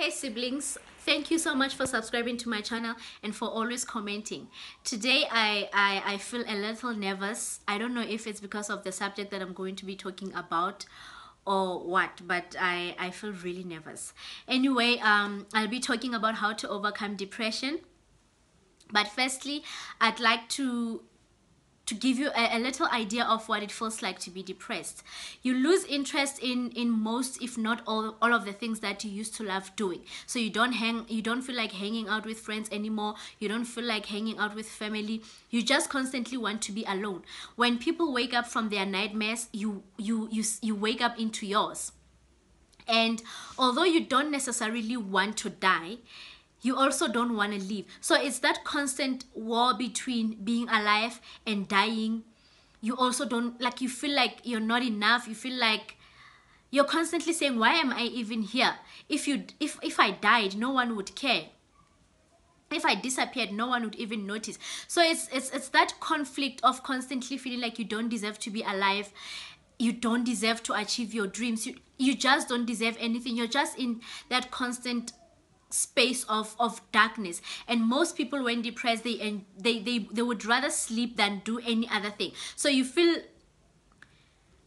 Hey siblings, thank you so much for subscribing to my channel and for always commenting. Today I, I, I feel a little nervous. I don't know if it's because of the subject that I'm going to be talking about or what, but I, I feel really nervous. Anyway, um, I'll be talking about how to overcome depression. But firstly, I'd like to to give you a, a, little idea of what it feels like to be depressed. You lose interest in in most, if not all, all of the things that you used to love doing. So you don't hang, you don't feel like hanging out with friends anymore. You don't feel like hanging out with family. You just constantly want to be alone. When people wake up from their nightmares, you you you you wake up into yours. And although you don't necessarily want to die, you also don't want to leave. So it's that constant war between being alive and dying. You also don't like you feel like you're not enough. You feel like you're constantly saying, "Why am I even here? If you if if I died, no one would care." if i disappeared no one would even notice so it's it's it's that conflict of constantly feeling like you don't deserve to be alive you don't deserve to achieve your dreams you you just don't deserve anything you're just in that constant space of of darkness. And most people when depressed they and they, they they would rather sleep than do any other thing. So you feel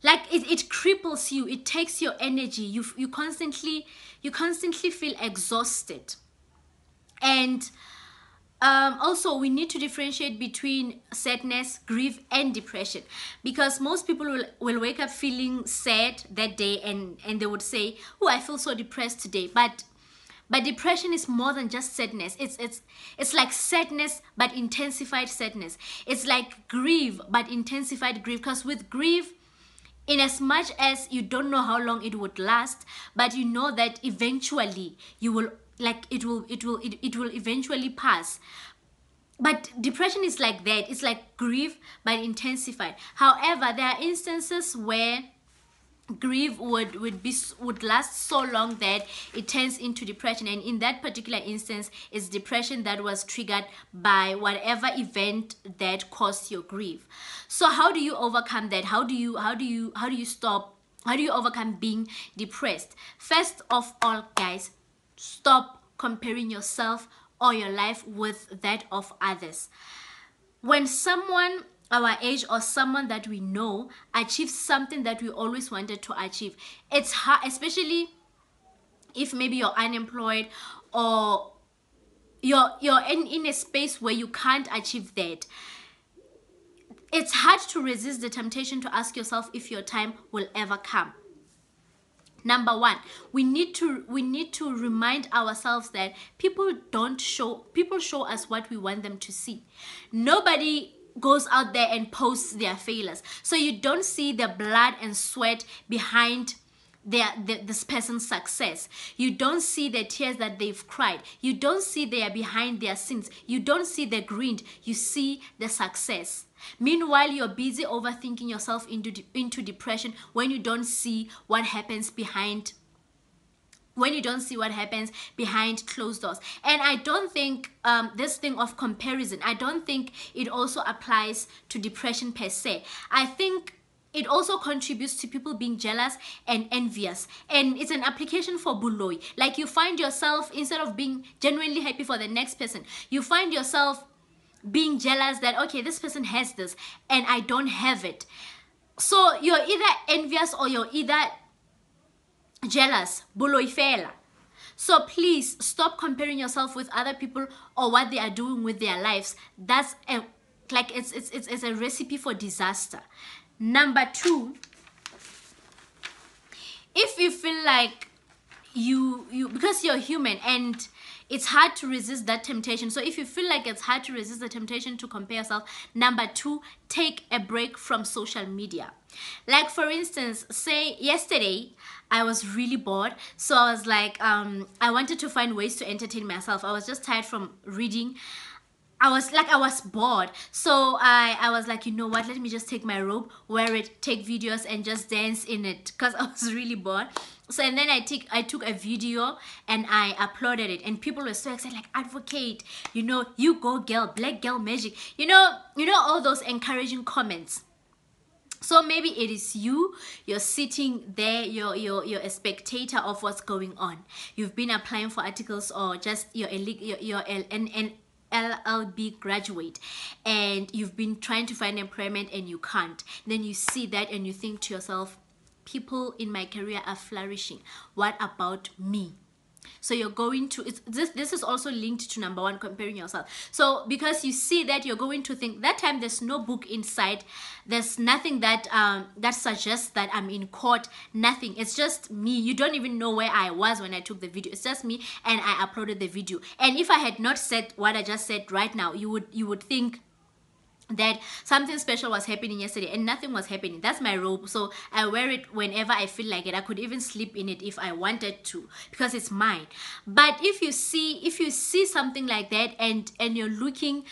like it, it cripples you. It takes your energy. You you constantly you constantly feel exhausted. And um, also we need to differentiate between sadness grief and depression. Because most people will, will wake up feeling sad that day and and they would say oh i feel so depressed today. But but depression is more than just sadness. It's it's it's like sadness but intensified sadness. It's like grief but intensified grief. Because with grief in as much as you don't know how long it would last but you know that eventually you will like it will it will it, it will eventually pass. But depression is like that. It's like grief but intensified. However there are instances where grief would would be would last so long that it turns into depression. And in that particular instance it's depression that was triggered by whatever event that caused your grief. So how do you overcome that? How do you how do you how do you stop how do you overcome being depressed? First of all guys stop comparing yourself or your life with that of others. When someone our age or someone that we know achieves something that we always wanted to achieve. It's hard especially if maybe you're unemployed or you're you're in, in a space where you can't achieve that. It's hard to resist the temptation to ask yourself if your time will ever come. Number one we need to we need to remind ourselves that people don't show people show us what we want them to see. Nobody goes out there and posts their failures. So you don't see the blood and sweat behind their the, this person's success. You don't see the tears that they've cried. You don't see they are behind their sins. You don't see the grind. You see the success. Meanwhile, you're busy overthinking yourself into into depression when you don't see what happens behind when you don't see what happens behind closed doors. And i don't think um, this thing of comparison i don't think it also applies to depression per se. I think it also contributes to people being jealous and envious. And it's an application for boloi like you find yourself instead of being genuinely happy for the next person you find yourself being jealous that okay this person has this and i don't have it. So you're either envious or you're either jealous boloifela so please stop comparing yourself with other people or what they are doing with their lives. That's a like it's it's it's, it's a recipe for disaster. Number two if you feel like you you because you're human and it's hard to resist that temptation. So if you feel like it's hard to resist the temptation to compare yourself number two take a break from social media. Like for instance say yesterday i was really bored. So i was like um i wanted to find ways to entertain myself. I was just tired from reading. I was like I was bored. So I I was like you know what? Let me just take my robe wear it take videos and just dance in it. Because I was really bored so and then I took I took a video and I uploaded it. And people were so excited like advocate you know you go girl black girl magic. You know you know all those encouraging comments. So maybe it is you you're sitting there you're you're, you're a spectator of what's going on. You've been applying for articles or just you're a you're, you're an, an LLB graduate and you've been trying to find employment and you can't. Then you see that and you think to yourself people in my career are flourishing. What about me? So you're going to this this is also linked to number one comparing yourself. So because you see that you're going to think that time there's no book inside there's nothing that um that suggests that i'm in court nothing. It's just me. You don't even know where i was when i took the video. It's just me and i uploaded the video. And if i had not said what i just said right now you would you would think that something special was happening yesterday and nothing was happening. That's my robe so i wear it whenever i feel like it. I could even sleep in it if i wanted to because it's mine. But if you see if you see something like that and and you're looking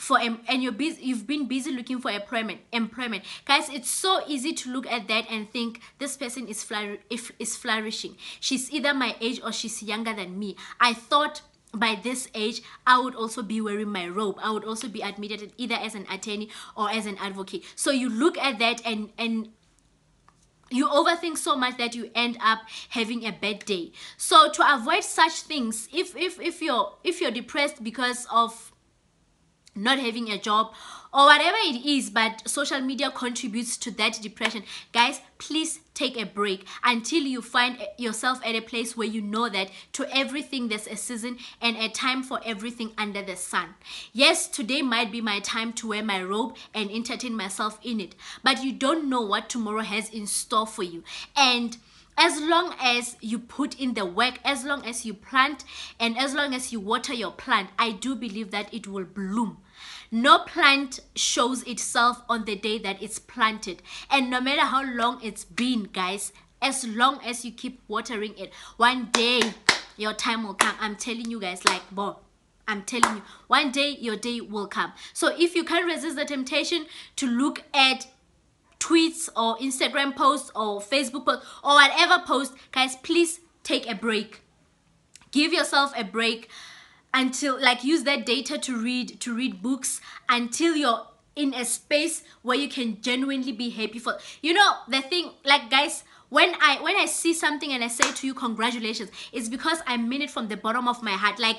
for and you're busy you've been busy looking for employment employment guys it's so easy to look at that and think this person is flour is flourishing. She's either my age or she's younger than me. I thought by this age i would also be wearing my robe. I would also be admitted either as an attorney or as an advocate. So you look at that and and you overthink so much that you end up having a bad day. So to avoid such things if if if you're if you're depressed because of not having a job or whatever it is but social media contributes to that depression. Guys please take a break until you find yourself at a place where you know that to everything there's a season and a time for everything under the sun. Yes today might be my time to wear my robe and entertain myself in it but you don't know what tomorrow has in store for you. And as long as you put in the work as long as you plant and as long as you water your plant i do believe that it will bloom no plant shows itself on the day that it's planted. And no matter how long it's been, guys, as long as you keep watering it, one day your time will come. I'm telling you guys, like, boy. I'm telling you, one day your day will come. So if you can't resist the temptation to look at tweets or Instagram posts or Facebook posts or whatever post, guys, please take a break. Give yourself a break until like use that data to read to read books until you're in a space where you can genuinely be happy for you know the thing like guys when i when i see something and i say to you congratulations it's because i mean it from the bottom of my heart. Like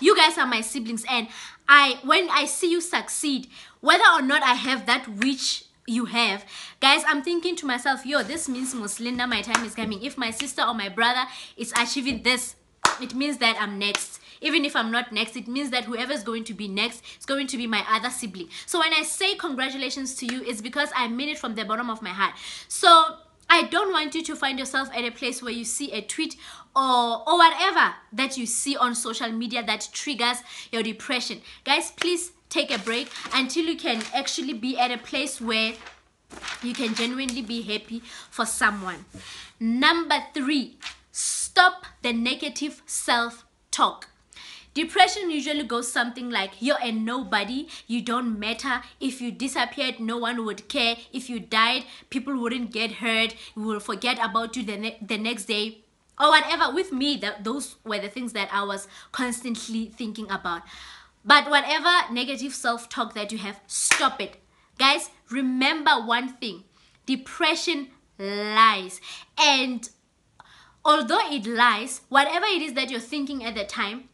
you guys are my siblings and i when i see you succeed whether or not i have that which you have guys i'm thinking to myself yo this means muslinda my time is coming. If my sister or my brother is achieving this it means that i'm next even if I'm not next, it means that whoever is going to be next is going to be my other sibling. So when I say congratulations to you, it's because I mean it from the bottom of my heart. So I don't want you to find yourself at a place where you see a tweet or or whatever that you see on social media that triggers your depression. Guys, please take a break until you can actually be at a place where you can genuinely be happy for someone. Number three, stop the negative self-talk. Depression usually goes something like you're a nobody, you don't matter. If you disappeared, no one would care. If you died, people wouldn't get hurt. We will forget about you the, ne the next day or whatever. With me, that those were the things that I was constantly thinking about. But whatever negative self-talk that you have, stop it. Guys, remember one thing. Depression lies. And although it lies, whatever it is that you're thinking at the time,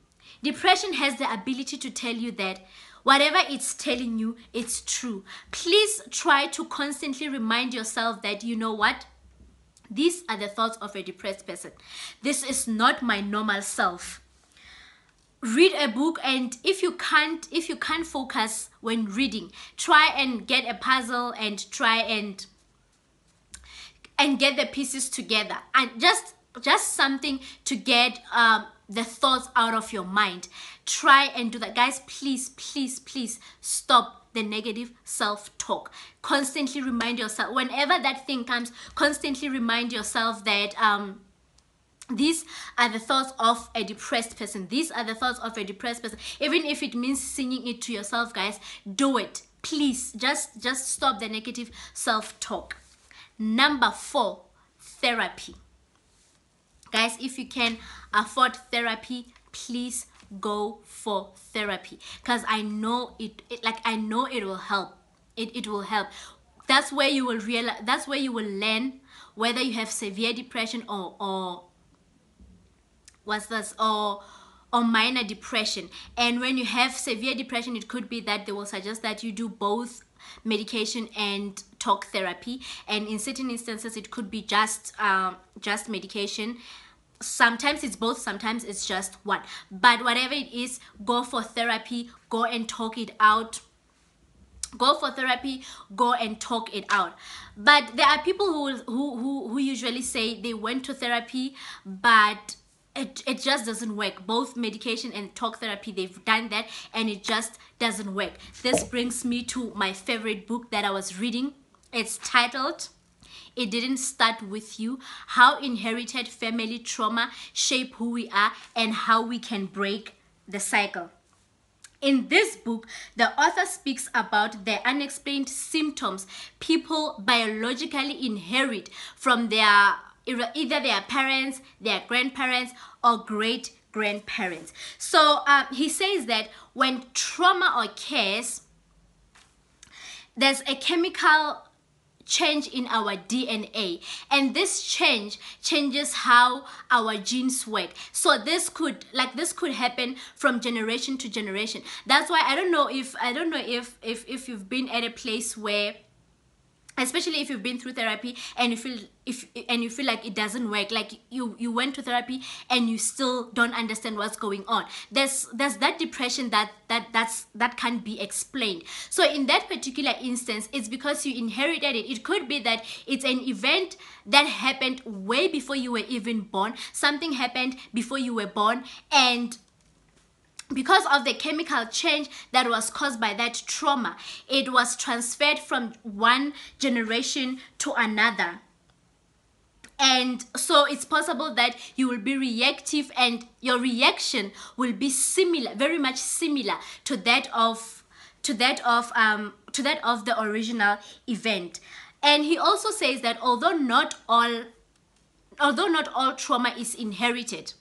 Depression has the ability to tell you that whatever it's telling you, it's true. Please try to constantly remind yourself that you know what? These are the thoughts of a depressed person. This is not my normal self. Read a book and if you can't if you can't focus when reading, try and get a puzzle and try and and get the pieces together and just just something to get um the thoughts out of your mind. Try and do that. Guys please please please stop the negative self-talk. Constantly remind yourself whenever that thing comes constantly remind yourself that um these are the thoughts of a depressed person. These are the thoughts of a depressed person. Even if it means singing it to yourself guys do it. Please just just stop the negative self-talk. Number four therapy guys if you can afford therapy please go for therapy. Because i know it, it like i know it will help. It, it will help. That's where you will realize that's where you will learn whether you have severe depression or or what's this or or minor depression. And when you have severe depression it could be that they will suggest that you do both medication and talk therapy. And in certain instances it could be just um, just medication sometimes it's both sometimes it's just one. But whatever it is go for therapy go and talk it out. Go for therapy go and talk it out. But there are people who who who, who usually say they went to therapy but it, it just doesn't work. Both medication and talk therapy they've done that and it just doesn't work. This brings me to my favorite book that i was reading. It's titled it didn't start with you how inherited family trauma shape who we are and how we can break the cycle in this book, the author speaks about the unexplained symptoms people biologically inherit from their either their parents, their grandparents, or great grandparents. So um, he says that when trauma occurs, there's a chemical change in our DNA and this change changes how our genes work. So this could like this could happen from generation to generation. That's why I don't know if I don't know if if if you've been at a place where especially if you've been through therapy and you feel if and you feel like it doesn't work like you you went to therapy and you still don't understand what's going on. There's there's that depression that that that's that can't be explained. So in that particular instance it's because you inherited it. It could be that it's an event that happened way before you were even born. Something happened before you were born and because of the chemical change that was caused by that trauma, it was transferred from one generation to another. And so it's possible that you will be reactive and your reaction will be similar, very much similar to that of to that of um to that of the original event. And he also says that although not all although not all trauma is inherited,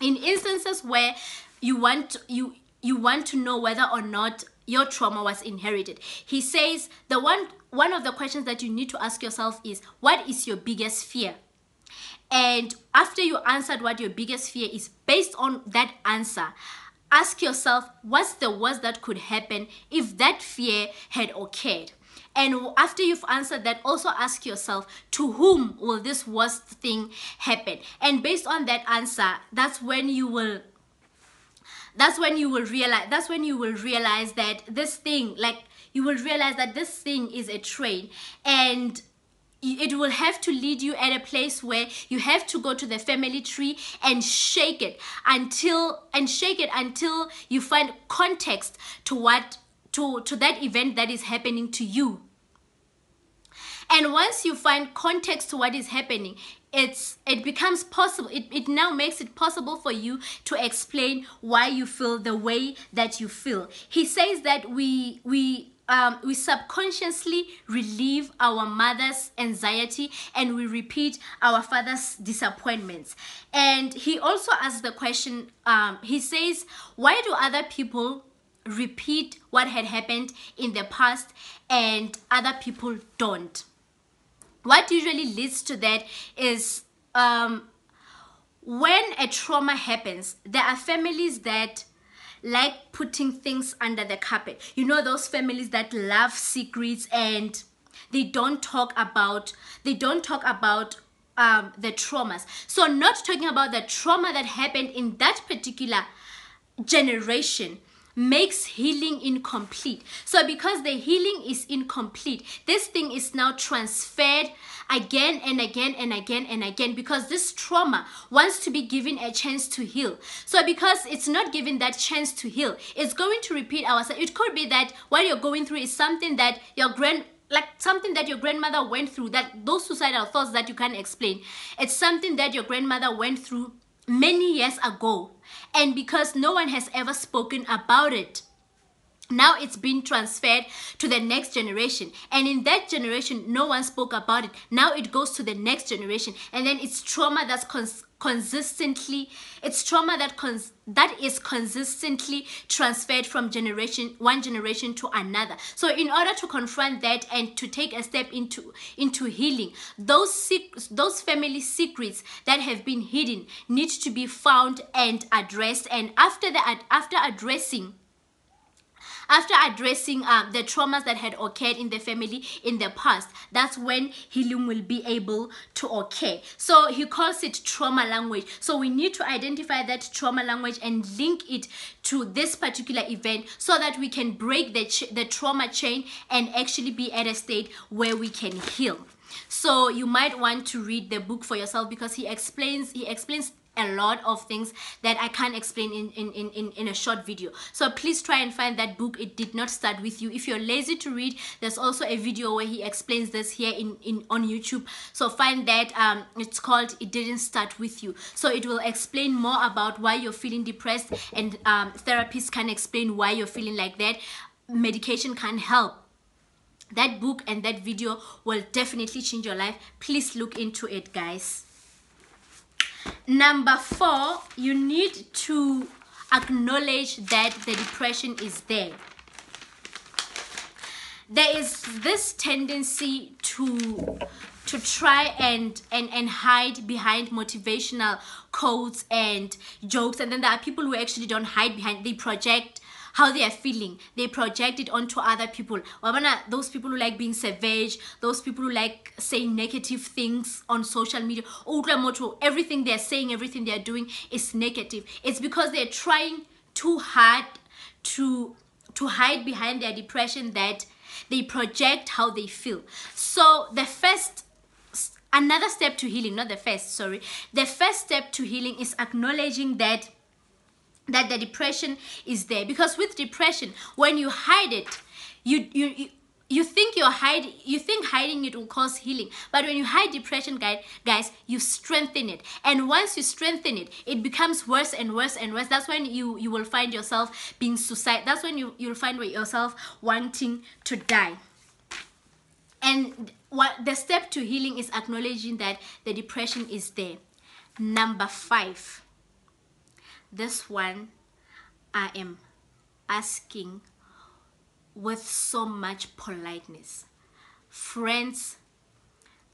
in instances where you want you you want to know whether or not your trauma was inherited. He says the one one of the questions that you need to ask yourself is what is your biggest fear? And after you answered what your biggest fear is based on that answer ask yourself what's the worst that could happen if that fear had occurred? And after you've answered that also ask yourself to whom will this worst thing happen? And based on that answer that's when you will that's when you will realize that's when you will realize that this thing like you will realize that this thing is a train. And it will have to lead you at a place where you have to go to the family tree and shake it until and shake it until you find context to what to to that event that is happening to you. And once you find context to what is happening it's it becomes possible it, it now makes it possible for you to explain why you feel the way that you feel he says that we we um, we subconsciously relieve our mother's anxiety and we repeat our father's disappointments. And he also asks the question um, he says, Why do other people repeat what had happened in the past and other people don't? What usually leads to that is um, when a trauma happens, there are families that like putting things under the carpet. You know, those families that love secrets and they don't talk about, they don't talk about um, the traumas. So not talking about the trauma that happened in that particular generation makes healing incomplete. So because the healing is incomplete, this thing is now transferred again and again and again and again because this trauma wants to be given a chance to heal. So because it's not given that chance to heal, it's going to repeat ourselves. It could be that what you're going through is something that your grand like something that your grandmother went through that those suicidal thoughts that you can't explain it's something that your grandmother went through many years ago and because no one has ever spoken about it now it's been transferred to the next generation. And in that generation no one spoke about it. Now it goes to the next generation. And then it's trauma that's cons- consistently it's trauma that cons- that is consistently transferred from generation one generation to another. So in order to confront that and to take a step into into healing those sec- those family secrets that have been hidden need to be found and addressed. And after that after addressing after addressing um, the traumas that had occurred in the family in the past that's when healing will be able to occur. So he calls it trauma language. So we need to identify that trauma language and link it to this particular event so that we can break the, the trauma chain and actually be at a state where we can heal. So you might want to read the book for yourself because he explains he explains a lot of things that I can't explain in, in, in, in a short video. So please try and find that book. It did not start with you. If you're lazy to read, there's also a video where he explains this here in, in on YouTube. So find that um, it's called It Didn't Start With You. So it will explain more about why you're feeling depressed and um, therapists can explain why you're feeling like that. Medication can help that book and that video will definitely change your life please look into it guys Number four, you need to acknowledge that the depression is there. There is this tendency to to try and, and and hide behind motivational quotes and jokes and then there are people who actually don't hide behind they project how they are feeling. They project it onto other people. Wabona those people who like being savage those people who like saying negative things on social media? Oh, everything they're saying everything they're doing is negative. It's because they're trying too hard to to hide behind their depression that they project how they feel. So the first another step to healing not the first sorry. The first step to healing is acknowledging that that the depression is there. Because with depression when you hide it you you, you you think you're hiding you think hiding it will cause healing. But when you hide depression guys guys you strengthen it. And once you strengthen it it becomes worse and worse and worse. That's when you you will find yourself being suicide that's when you you'll find yourself wanting to die. And what the step to healing is acknowledging that the depression is there. Number five this one I am asking with so much politeness. Friends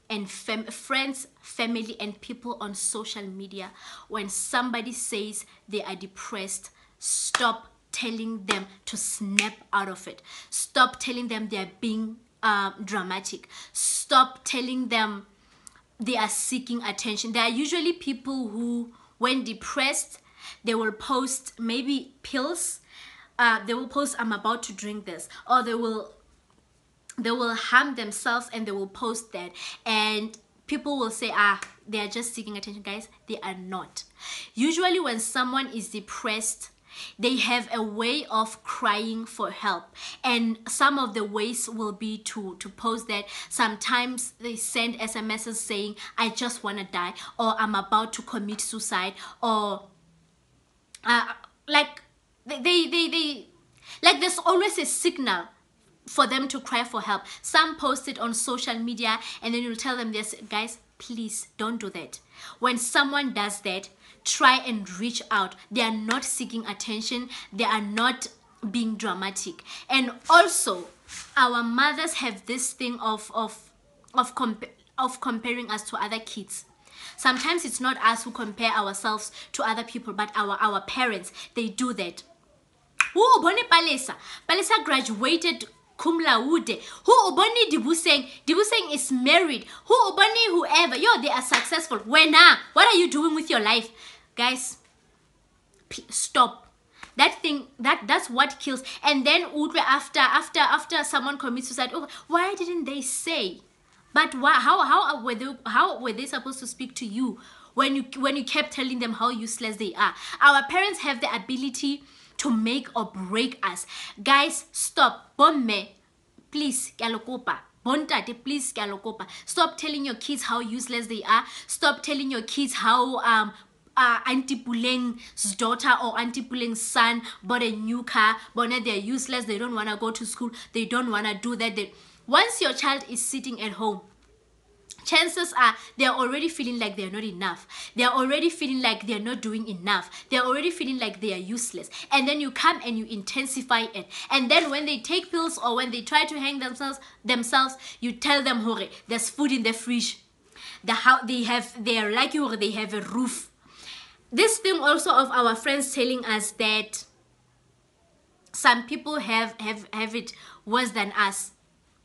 and fam- friends, family, and people on social media, when somebody says they are depressed, stop telling them to snap out of it. Stop telling them they are being uh, dramatic. Stop telling them they are seeking attention. There are usually people who, when depressed, they will post maybe pills uh, they will post i'm about to drink this or they will they will harm themselves and they will post that. And people will say ah they are just seeking attention guys. They are not. Usually when someone is depressed they have a way of crying for help. And some of the ways will be to to post that. Sometimes they send smss saying i just want to die or i'm about to commit suicide or uh, like they, they they like there's always a signal for them to cry for help. Some post it on social media and then you'll tell them this guys please don't do that. When someone does that try and reach out. They are not seeking attention. They are not being dramatic. And also our mothers have this thing of of of comp- of comparing us to other kids sometimes it's not us who compare ourselves to other people but our our parents they do that. Who ubone palesa? Palesa graduated cum laude. Who ubone dibuseng? Dibuseng is married. Who ubone whoever? Yo they are successful. When ah what are you doing with your life? Guys stop. That thing that that's what kills. And then after after after someone commits suicide oh why didn't they say but why, how how were they how were they supposed to speak to you when you when you kept telling them how useless they are? Our parents have the ability to make or break us. Guys, stop. Bomme, please, kalokopa. Bontate, please. Stop telling your kids how useless they are. Stop telling your kids how um uh, Auntie Puleng's daughter or Auntie Puleng's son bought a new car, but they're useless, they don't want to go to school, they don't want to do that. They, once your child is sitting at home, chances are they're already feeling like they're not enough. They're already feeling like they're not doing enough. They're already feeling like they are useless. And then you come and you intensify it. And then when they take pills or when they try to hang themselves themselves, you tell them, Hore, there's food in the fridge. The how they have they are like you or they have a roof. This thing also of our friends telling us that some people have have have it worse than us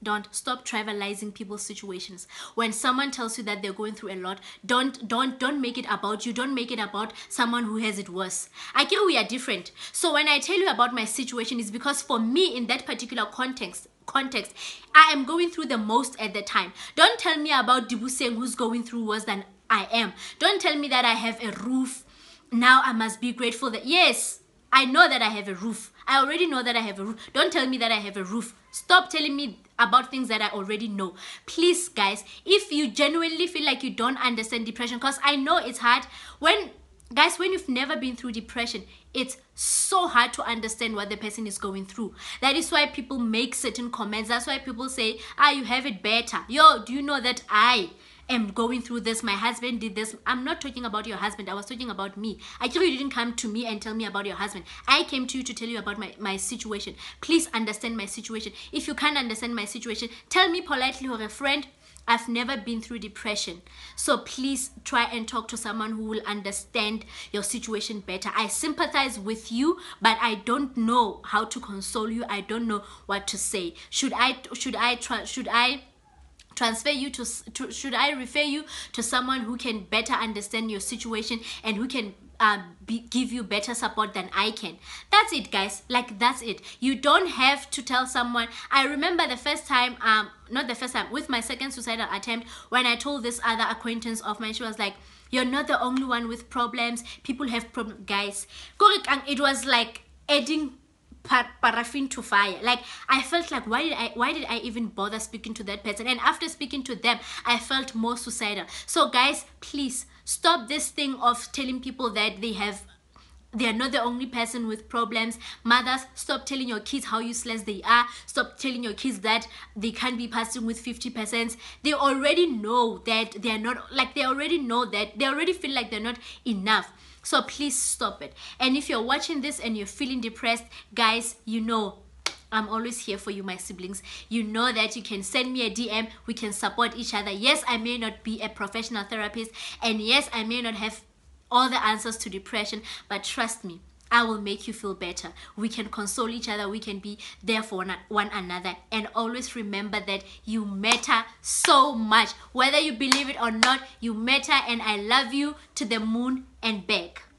don't stop trivializing people's situations. When someone tells you that they're going through a lot don't don't don't make it about you. Don't make it about someone who has it worse. I get we are different. So when i tell you about my situation it's because for me in that particular context context i am going through the most at the time. Don't tell me about dibuseng who's going through worse than i am. Don't tell me that i have a roof. Now i must be grateful that yes I know that I have a roof. I already know that I have a roof. Don't tell me that I have a roof. Stop telling me about things that I already know. Please, guys, if you genuinely feel like you don't understand depression, because I know it's hard. When, guys, when you've never been through depression, it's so hard to understand what the person is going through. That is why people make certain comments. That's why people say, ah, you have it better. Yo, do you know that I am going through this my husband did this i'm not talking about your husband i was talking about me i you didn't come to me and tell me about your husband i came to you to tell you about my, my situation please understand my situation if you can't understand my situation tell me politely or a friend I've never been through depression. So please try and talk to someone who will understand your situation better. I sympathize with you, but I don't know how to console you. I don't know what to say. Should I should I try should I transfer you to, to should i refer you to someone who can better understand your situation and who can uh, be, give you better support than I can. That's it, guys. Like, that's it. You don't have to tell someone. I remember the first time, um, not the first time, with my second suicidal attempt, when I told this other acquaintance of mine, she was like, You're not the only one with problems. People have problems. Guys, it was like adding paraffin to fire. Like i felt like why did i why did i even bother speaking to that person? And after speaking to them i felt more suicidal. So guys please stop this thing of telling people that they have they are not the only person with problems. Mothers stop telling your kids how useless they are. Stop telling your kids that they can't be passing with 50 percent. They already know that they are not like they already know that they already feel like they're not enough so please stop it. And if you're watching this and you're feeling depressed, guys, you know I'm always here for you, my siblings. You know that you can send me a DM. We can support each other. Yes, I may not be a professional therapist. And yes, I may not have all the answers to depression. But trust me, I will make you feel better. We can console each other. We can be there for one, another. And always remember that you matter so much. Whether you believe it or not, you matter. And I love you to the moon and back.